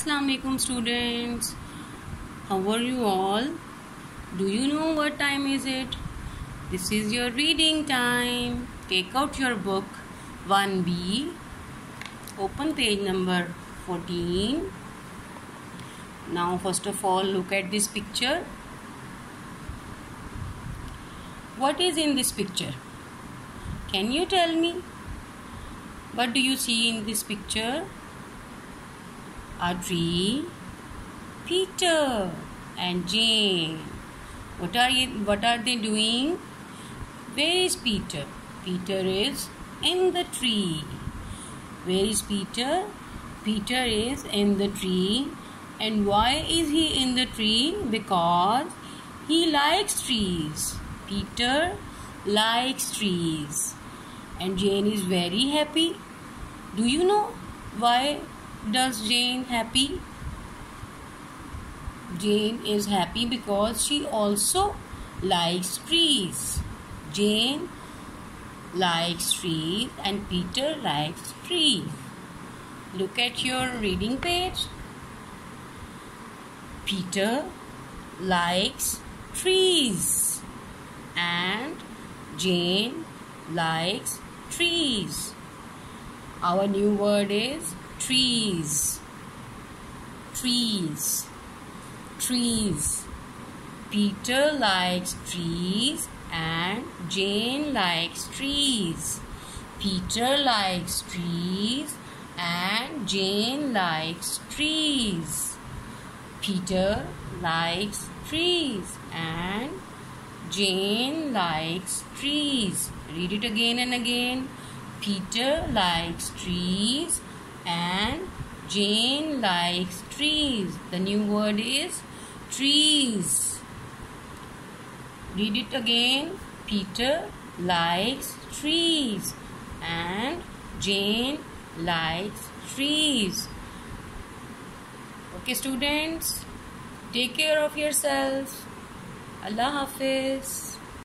Assalamualaikum students. How are you all? Do you know what time is it? This is your reading time. Take out your book 1B. Open page number 14. Now first of all look at this picture. What is in this picture? Can you tell me? What do you see in this picture? A tree, Peter and Jane. What are you, what are they doing? Where is Peter? Peter is in the tree. Where is Peter? Peter is in the tree. And why is he in the tree? Because he likes trees. Peter likes trees and Jane is very happy. Do you know why does Jane happy? Jane is happy because she also likes trees. Jane likes trees and Peter likes trees. Look at your reading page. Peter likes trees and Jane likes trees. Our new word is trees. Trees. Trees. Peter likes trees and Jane likes trees. Peter likes trees and Jane likes trees. Peter likes trees and Jane likes trees. Read it again and again. Peter likes trees and Jane likes trees. The new word is trees. Read it again. Peter likes trees and Jane likes trees. Okay, students, take care of yourselves. Allah Hafiz.